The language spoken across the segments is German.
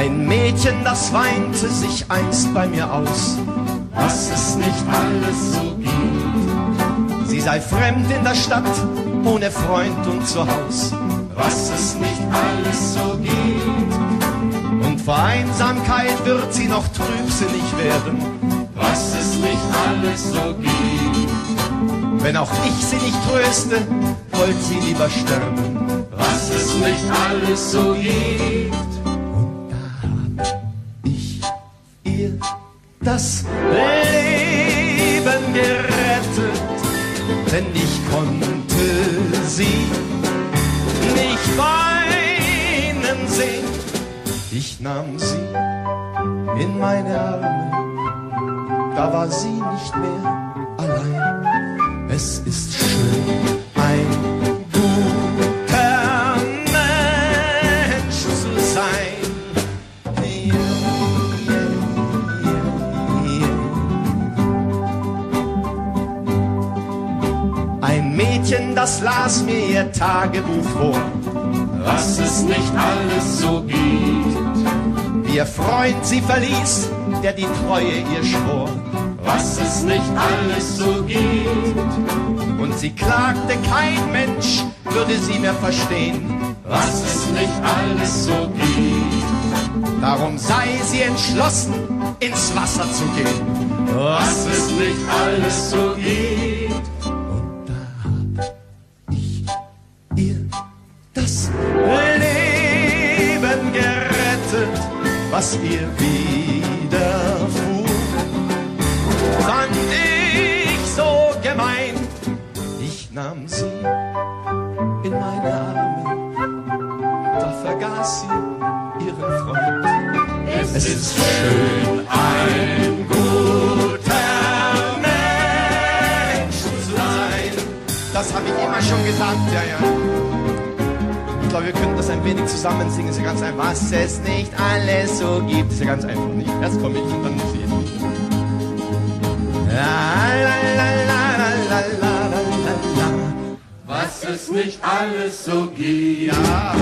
Ein Mädchen, das weinte sich einst bei mir aus, was es nicht alles so gibt. Sie sei fremd in der Stadt, ohne Freund und Zuhaus, was es nicht alles so gibt. Und vor Einsamkeit wird sie noch trübsinnig werden, was es nicht alles so gibt. Wenn auch ich sie nicht tröste, wollt sie lieber sterben, was es nicht alles so gibt. Ihr das Leben gerettet, denn ich konnte sie nicht weinen sehen. Ich nahm sie in meine Arme, da war sie nicht mehr allein. Es ist schön, ein Mädchen, das las mir ihr Tagebuch vor, was es nicht alles so gibt. wie ihr Freund sie verließ, der die Treue ihr schwor. was es nicht alles so gibt. Und sie klagte, kein Mensch würde sie mehr verstehen. was es nicht alles so gibt. Darum sei sie entschlossen, ins Wasser zu gehen. was es nicht alles so gibt. Was ihr widerfuhr. Fand ich so gemein, ich nahm sie in meine Arme, da vergaß sie ihren Freund. Es ist schön, ein guter Mensch zu sein. Das habe ich immer schon gesagt, ja, ja. Ich glaube, wir könnten das ein wenig zusammen singen. Ist ja ganz einfach. Was es nicht alles so gibt, ist ja ganz einfach nicht. Erst komme ich und dann muss ich eben nicht. Was es nicht alles so gibt. Ja.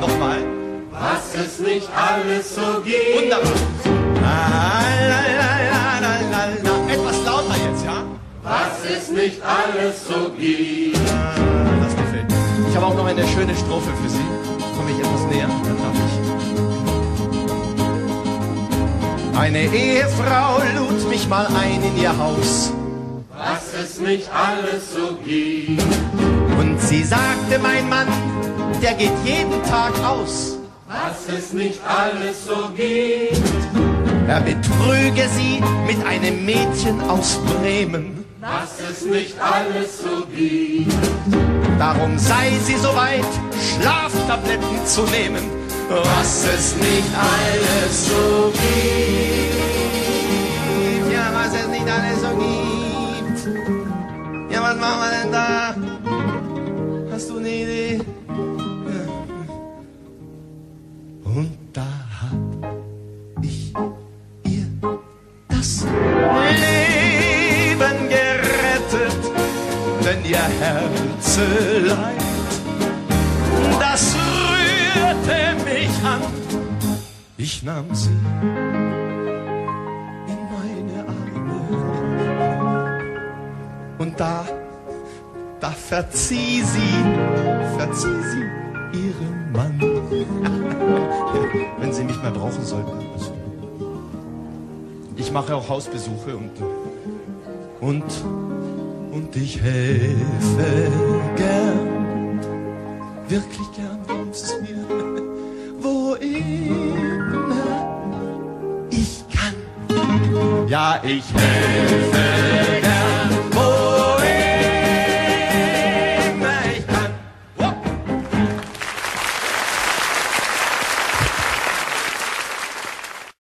Nochmal. Was es nicht alles so gibt. Wunderbar. Nicht alles so gibt. Das gefällt mir. Ich habe auch noch eine schöne Strophe für Sie. Komme ich etwas näher, dann darf ich. Eine Ehefrau lud mich mal ein in ihr Haus. Was es nicht alles so gibt. Und sie sagte, mein Mann, der geht jeden Tag aus. Was es nicht alles so gibt. Er betrüge sie mit einem Mädchen aus Bremen. Was es nicht alles so gibt. Darum sei sie so weit, Schlaftabletten zu nehmen. Was es nicht alles so gibt. Ja, was es nicht alles so gibt. Ja, was machen wir denn da? Hast du eine Idee? Ja. Und denn ihr Herzeleid, das rührte mich an. Ich nahm sie in meine Arme und da, da verzieh sie, verzieh sie ihrem Mann, wenn sie mich mehr brauchen sollten. Ich mache auch Hausbesuche und und und ich helfe gern, wirklich gern, glaubst es mir, wo immer ich kann. Ja, ich helfe